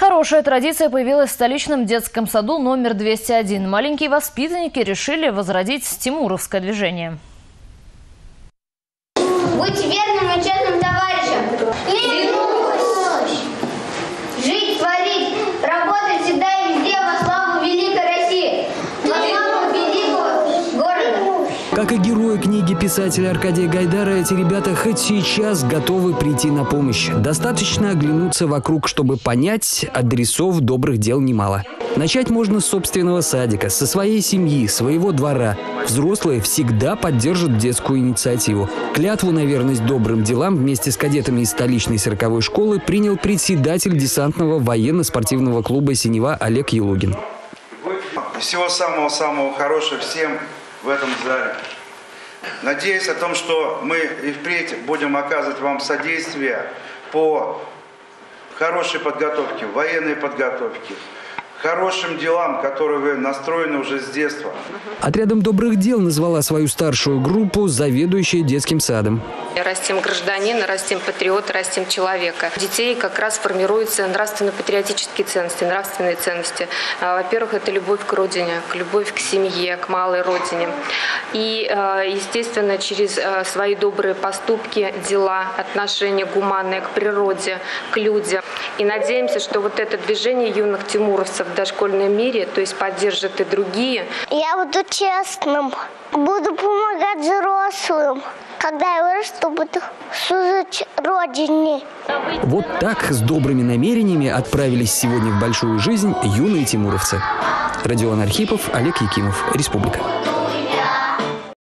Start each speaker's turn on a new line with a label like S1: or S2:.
S1: Хорошая традиция появилась в столичном детском саду номер 201. Маленькие воспитанники решили возродить Тимуровское движение.
S2: Быть верным
S3: Как и герои книги писателя Аркадия Гайдара, эти ребята хоть сейчас готовы прийти на помощь. Достаточно оглянуться вокруг, чтобы понять, адресов добрых дел немало. Начать можно с собственного садика, со своей семьи, своего двора. Взрослые всегда поддержат детскую инициативу. Клятву на верность добрым делам вместе с кадетами из столичной сороковой школы принял председатель десантного военно-спортивного клуба «Синева» Олег Елугин.
S4: Всего самого-самого хорошего всем в этом зале. Надеюсь о том, что мы и впредь будем оказывать вам содействие по хорошей подготовке, военной подготовке, хорошим делам, которые вы настроены уже с детства.
S3: Отрядом добрых дел назвала свою старшую группу заведующая детским садом.
S5: Растим гражданина, растим патриота, растим человека. У детей как раз формируются нравственно-патриотические ценности, нравственные ценности. А, Во-первых, это любовь к родине, к любовь к семье, к малой родине. И, э, естественно, через э, свои добрые поступки, дела, отношения гуманные к природе, к людям. И надеемся, что вот это движение юных тимуровцев в дошкольном мире, то есть поддержат и другие,
S2: Я буду честным. Буду помогать взрослым. Когда я вырасту, буду служить Родине.
S3: Вот так с добрыми намерениями отправились сегодня в большую жизнь юные тимуровцы. Родион Архипов, Олег Якимов, Республика.